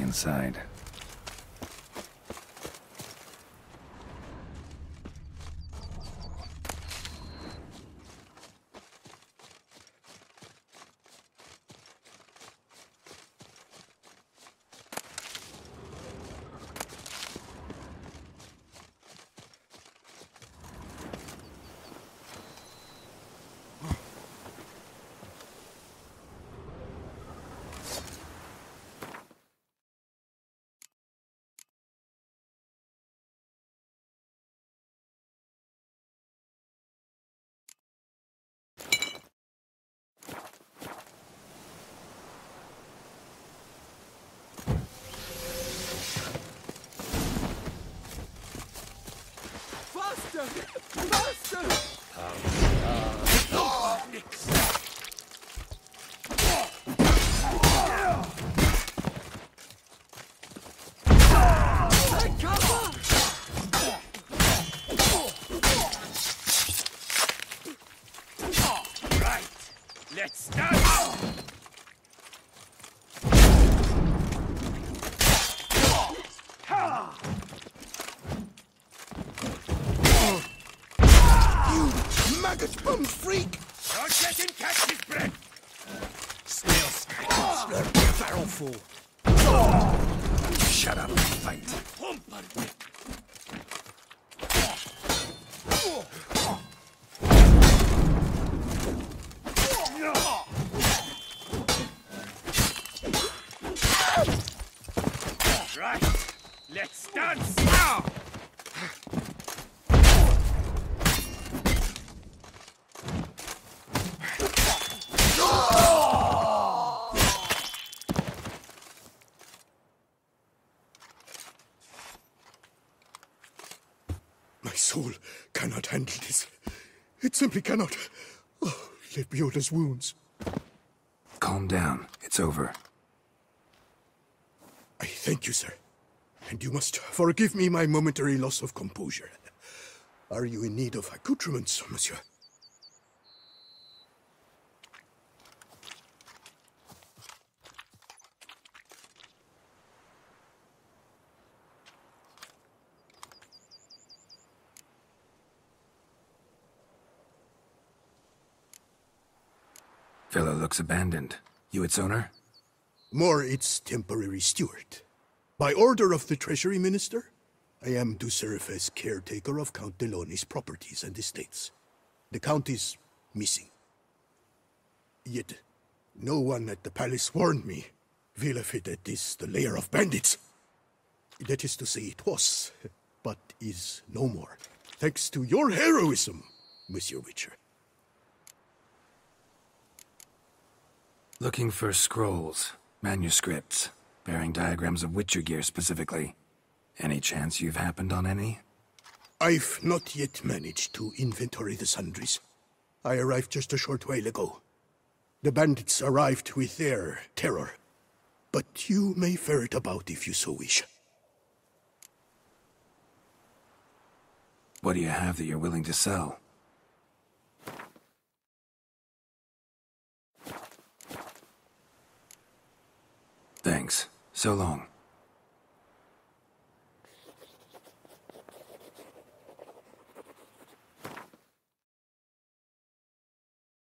inside. Maggot bum freak! Don't let him catch his breath. Snail slurp the barrel full. Shut up and fight. Right. Let's dance now. My soul cannot handle this. It simply cannot. Oh, Lebioda's wounds. Calm down. It's over. I thank you, sir. And you must forgive me my momentary loss of composure. Are you in need of accoutrements, monsieur? Villa looks abandoned. You its owner? More its temporary steward. By order of the Treasury Minister, I am to serve as caretaker of Count Deloni's properties and estates. The Count is missing. Yet, no one at the palace warned me. Villa Vedette is the lair of bandits. That is to say, it was, but is no more. Thanks to your heroism, Monsieur Witcher. Looking for scrolls, manuscripts, bearing diagrams of Witcher gear specifically. Any chance you've happened on any? I've not yet managed to inventory the sundries. I arrived just a short while ago. The bandits arrived with their terror. But you may ferret about if you so wish. What do you have that you're willing to sell? Thanks. So long.